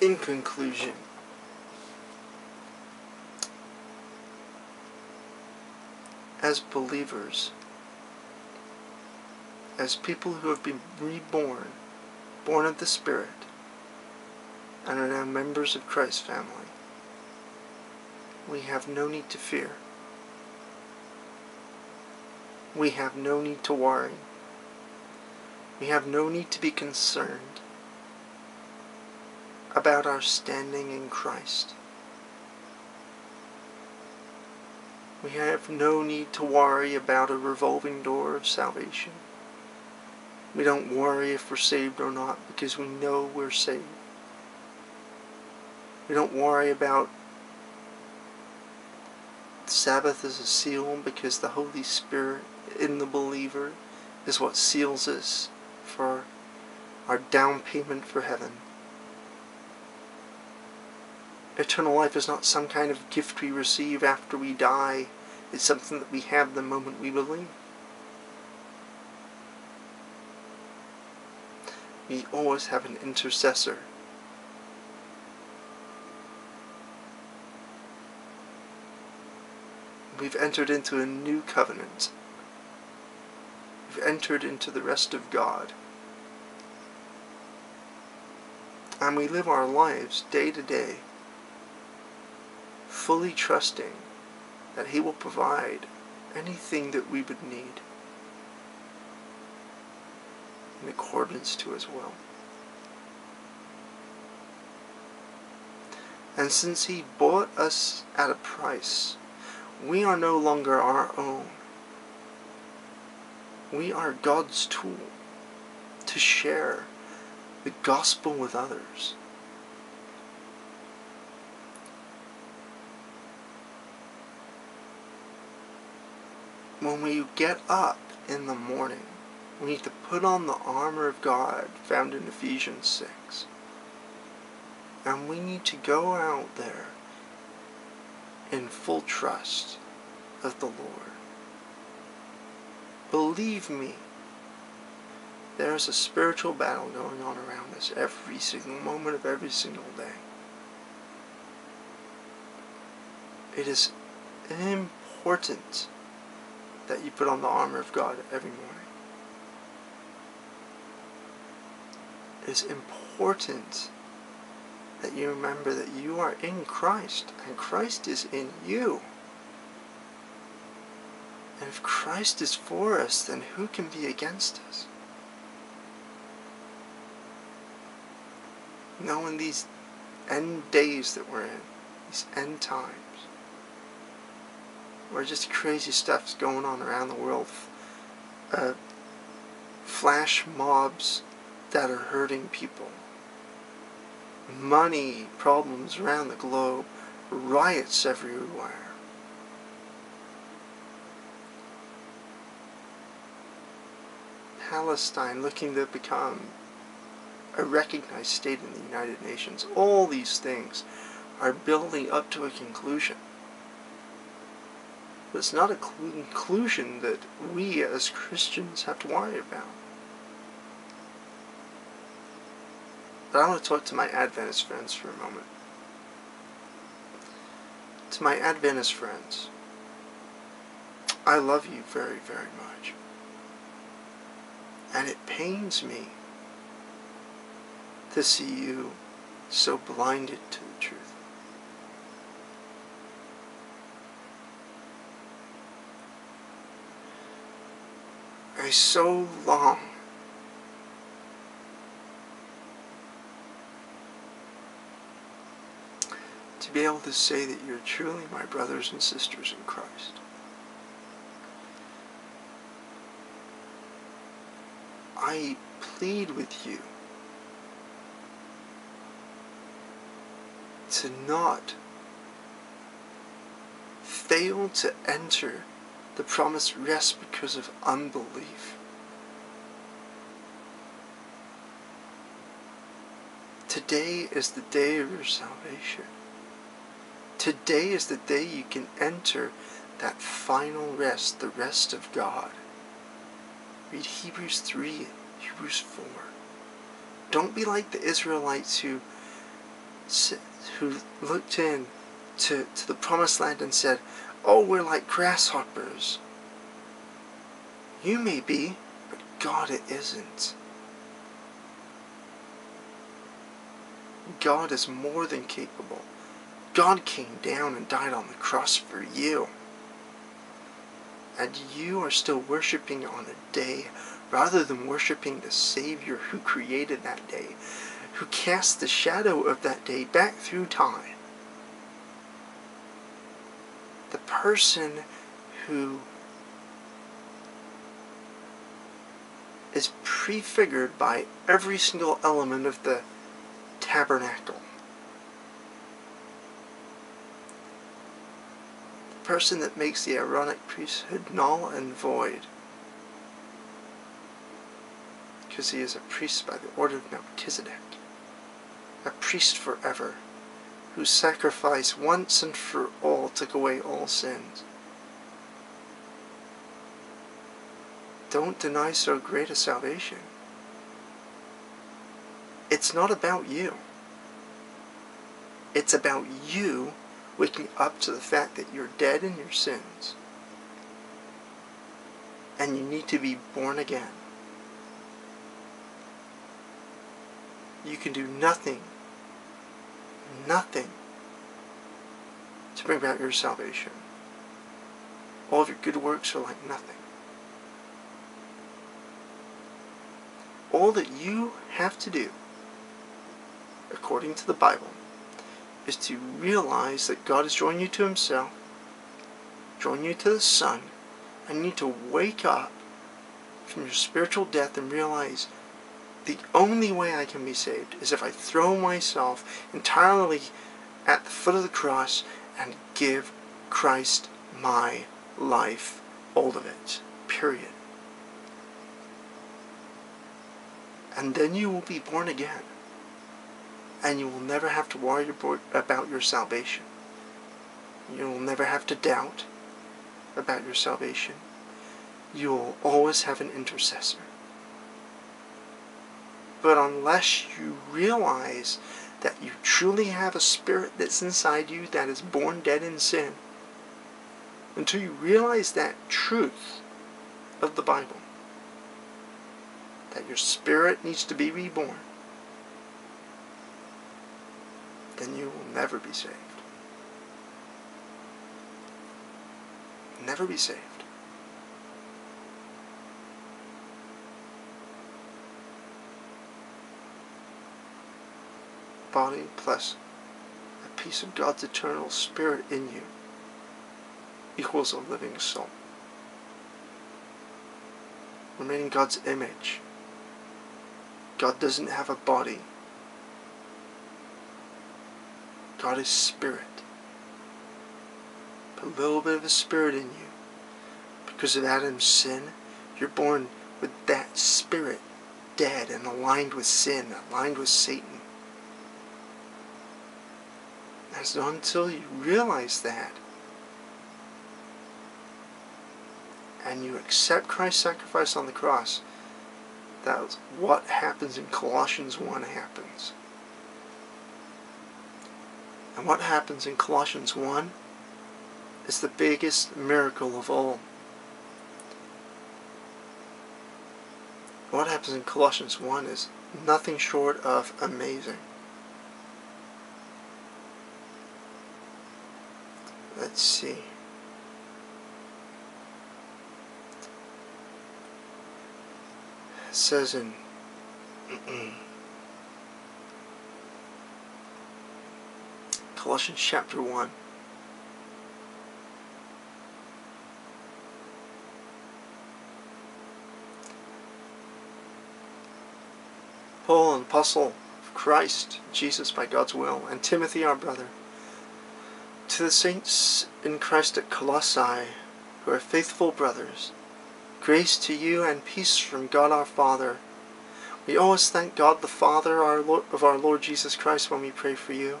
in conclusion, as believers, as people who have been reborn, born of the Spirit, and are now members of Christ's family, we have no need to fear. We have no need to worry. We have no need to be concerned about our standing in Christ. We have no need to worry about a revolving door of salvation. We don't worry if we're saved or not because we know we're saved. We don't worry about Sabbath as a seal because the Holy Spirit in the believer is what seals us for our down payment for heaven. Eternal life is not some kind of gift we receive after we die. It's something that we have the moment we believe. We always have an intercessor. We've entered into a new covenant. We've entered into the rest of God. And we live our lives day to day fully trusting that He will provide anything that we would need in accordance to His will. And since He bought us at a price, we are no longer our own. We are God's tool to share the gospel with others. When we get up in the morning, we need to put on the armor of God found in Ephesians 6. And we need to go out there in full trust of the Lord. Believe me, there is a spiritual battle going on around us every single moment of every single day. It is important that you put on the armor of God every morning. It is important that you remember that you are in Christ and Christ is in you. And if Christ is for us, then who can be against us? You know, in these end days that we're in, these end times, where just crazy stuff's going on around the world. Uh, flash mobs that are hurting people. Money problems around the globe. Riots everywhere. Palestine looking to become a recognized state in the United Nations. All these things are building up to a conclusion. But it's not a conclusion that we as Christians have to worry about. But I want to talk to my Adventist friends for a moment. To my Adventist friends, I love you very, very much. And it pains me to see you so blinded to I so long to be able to say that you're truly my brothers and sisters in Christ. I plead with you to not fail to enter the promise rests because of unbelief. Today is the day of your salvation. Today is the day you can enter that final rest, the rest of God. Read Hebrews 3, Hebrews 4. Don't be like the Israelites who who looked in to, to the promised land and said, Oh, we're like grasshoppers. You may be, but God it isn't. God is more than capable. God came down and died on the cross for you. And you are still worshiping on a day rather than worshiping the Savior who created that day, who cast the shadow of that day back through time. The person who is prefigured by every single element of the tabernacle. The person that makes the Aaronic priesthood null and void. Because he is a priest by the order of Melchizedek, a priest forever, whose sacrifice once and for all took away all sins. Don't deny so great a salvation. It's not about you. It's about you waking up to the fact that you're dead in your sins and you need to be born again. You can do nothing, nothing to bring about your salvation. All of your good works are like nothing. All that you have to do, according to the Bible, is to realize that God has drawn you to Himself, drawn you to the Son, and you need to wake up from your spiritual death and realize the only way I can be saved is if I throw myself entirely at the foot of the cross and give Christ my life, all of it, period. And then you will be born again. And you will never have to worry about your salvation. You will never have to doubt about your salvation. You will always have an intercessor. But unless you realize that you truly have a spirit that's inside you that is born dead in sin, until you realize that truth of the Bible, that your spirit needs to be reborn, then you will never be saved. Never be saved. Body plus a piece of God's eternal spirit in you equals a living soul. Remaining God's image. God doesn't have a body. God is spirit. Put a little bit of a spirit in you. Because of Adam's sin, you're born with that spirit dead and aligned with sin, aligned with Satan. Until you realize that and you accept Christ's sacrifice on the cross that what happens in Colossians 1 happens. And what happens in Colossians 1 is the biggest miracle of all. What happens in Colossians 1 is nothing short of amazing. Let's see. It says in Colossians chapter 1 Paul, an apostle of Christ, Jesus by God's will, and Timothy our brother to the saints in Christ at Colossae, who are faithful brothers, grace to you and peace from God our Father. We always thank God the Father our Lord, of our Lord Jesus Christ when we pray for you.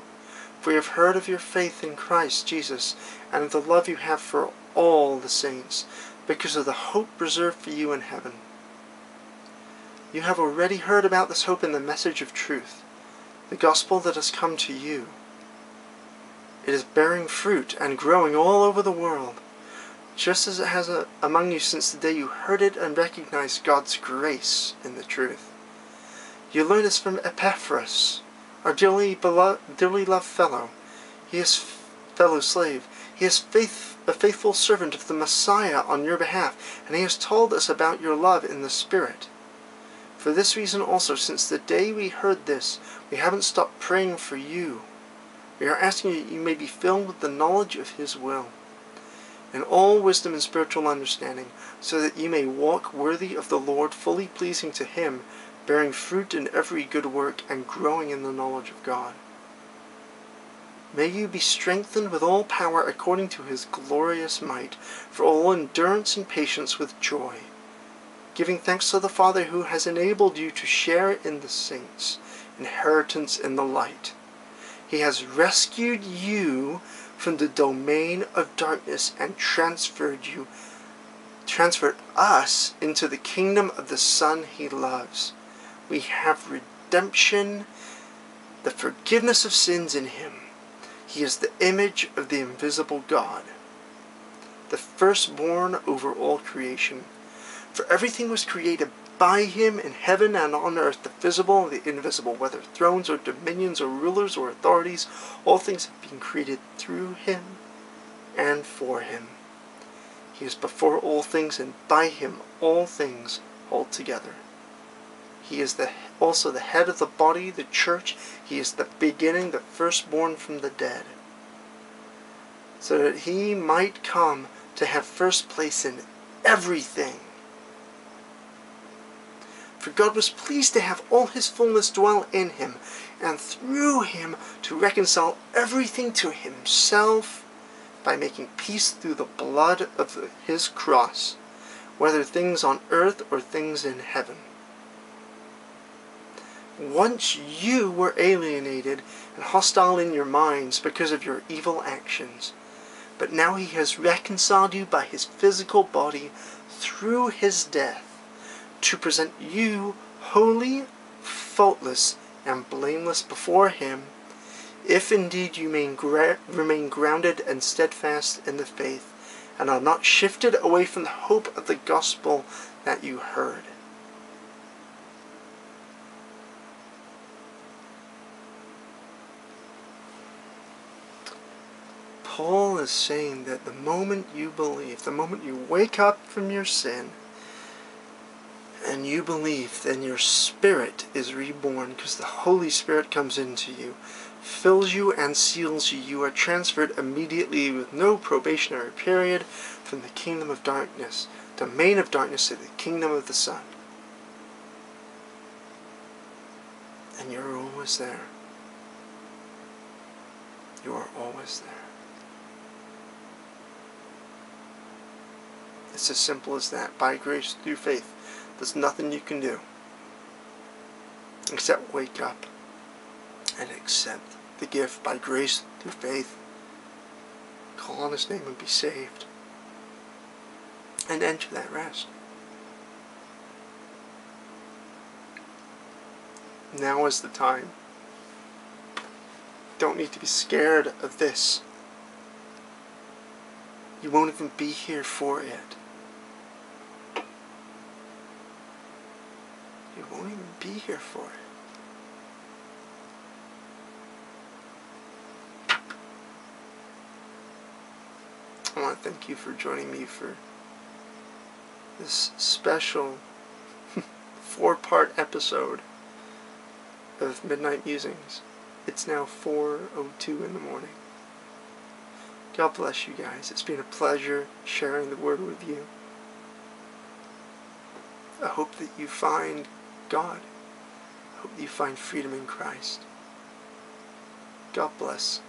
For we have heard of your faith in Christ Jesus and of the love you have for all the saints, because of the hope reserved for you in heaven. You have already heard about this hope in the message of truth the gospel that has come to you. It is bearing fruit and growing all over the world, just as it has a, among you since the day you heard it and recognized God's grace in the truth. You learned this from Epaphras, our dearly, beloved, dearly loved fellow. He is fellow slave. He is faith, a faithful servant of the Messiah on your behalf, and he has told us about your love in the Spirit. For this reason also, since the day we heard this, we haven't stopped praying for you. We are asking that you may be filled with the knowledge of His will, and all wisdom and spiritual understanding, so that you may walk worthy of the Lord, fully pleasing to Him, bearing fruit in every good work, and growing in the knowledge of God. May you be strengthened with all power according to His glorious might, for all endurance and patience with joy giving thanks to the Father who has enabled you to share in the saints' inheritance in the light. He has rescued you from the domain of darkness and transferred you transferred us into the kingdom of the Son he loves. We have redemption, the forgiveness of sins in him. He is the image of the invisible God, the firstborn over all creation. For everything was created by him in heaven and on earth, the visible and the invisible, whether thrones or dominions or rulers or authorities, all things have been created through him and for him. He is before all things, and by him all things hold together. He is the, also the head of the body, the church. He is the beginning, the firstborn from the dead, so that he might come to have first place in everything. For God was pleased to have all his fullness dwell in him, and through him to reconcile everything to himself by making peace through the blood of his cross, whether things on earth or things in heaven. Once you were alienated and hostile in your minds because of your evil actions, but now he has reconciled you by his physical body through his death to present you holy, faultless, and blameless before him, if indeed you may gra- remain grounded and steadfast in the faith, and are not shifted away from the hope of the gospel that you heard. Paul is saying that the moment you believe, the moment you wake up from your sin, and you believe, then your spirit is reborn because the Holy Spirit comes into you, fills you, and seals you. You are transferred immediately with no probationary period from the kingdom of darkness, domain of darkness, to the kingdom of the Son. And you're always there. You are always there. It's as simple as that. By grace through faith. There's nothing you can do except wake up and accept the gift by grace through faith. Call on His name and be saved. And enter that rest. Now is the time. Don't need to be scared of this. You won't even be here for it. won't even be here for it. I want to thank you for joining me for this special four part episode of Midnight Musings. It's now 4.02 in the morning. God bless you guys. It's been a pleasure sharing the word with you. I hope that you find God. I hope you find freedom in Christ. God bless.